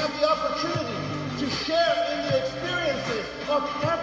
have the opportunity to share in the experiences of every